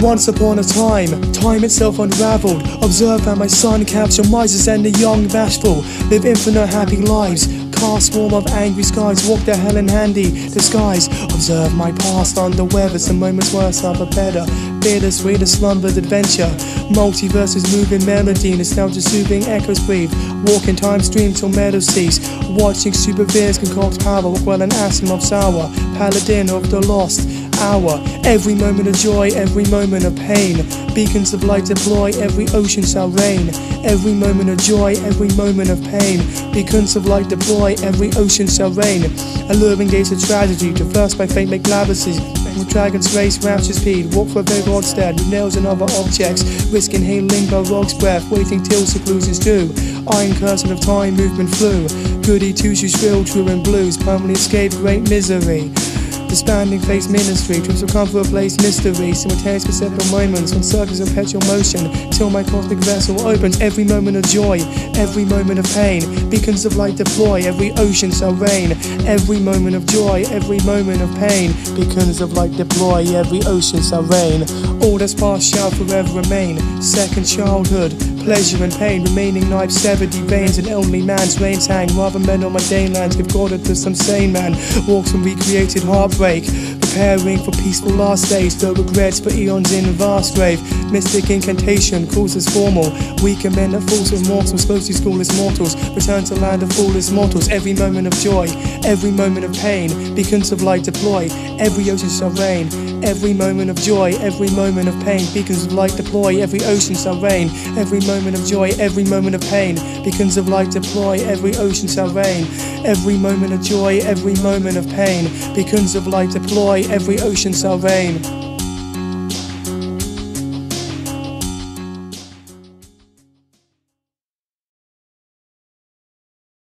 Once upon a time, time itself unraveled. Observe how my son capture misers and the young bashful live infinite happy lives. Cast swarm of angry skies, walk the hell in handy disguise. Observe my past under weather, some moments worse, are other better. Bittersweet, a slumbered adventure. Multiverses moving melody, nostalgia soothing echoes breathe. Walk in time stream till meadows cease. Watching super beers concoct power, while an Asimov sour. Paladin of the lost hour. Every moment of joy, every moment of pain. Beacons of light deploy, every ocean shall rain. Every moment of joy, every moment of pain. Beacons of light deploy, every ocean shall rain. Alluring gates of tragedy, traversed by lavishes. With dragon's race, rapture speed, walk for a very broad with nails and other objects, risk inhaling rog's breath, waiting till seclusion's due. Iron curtain of time, movement flew. Goody two shoes filled, true and blues, permanently escape great misery. Disbanding face ministry, trips will come for a place mystery, simultaneous perceptual moments on circles of perpetual motion, till my cosmic vessel opens every moment of joy, every moment of pain, beacons of light deploy, every ocean shall rain, every moment of joy, every moment of pain, beacons of light deploy, every ocean shall rain, all that's past shall forever remain, second childhood, pleasure and pain, remaining knives severed, veins, and only man's reigns hang. Rather men on my lands give order to some sane man. Walks from recreated heartbreak, preparing for peaceful last days. No regrets for eons in vast grave. Mystic incantation causes formal. Weaker men that falls with mortals, school as mortals. Return to land of foolish mortals. Every moment of joy, every moment of pain. Beacons of light deploy, every ocean shall rain. Every moment of joy, every moment of pain, beacons of light deploy, every ocean shall rain. Every moment of joy, every moment of pain, beacons of light deploy, every ocean shall rain. Every moment of joy, every moment of pain, beacons of light deploy, every ocean shall rain.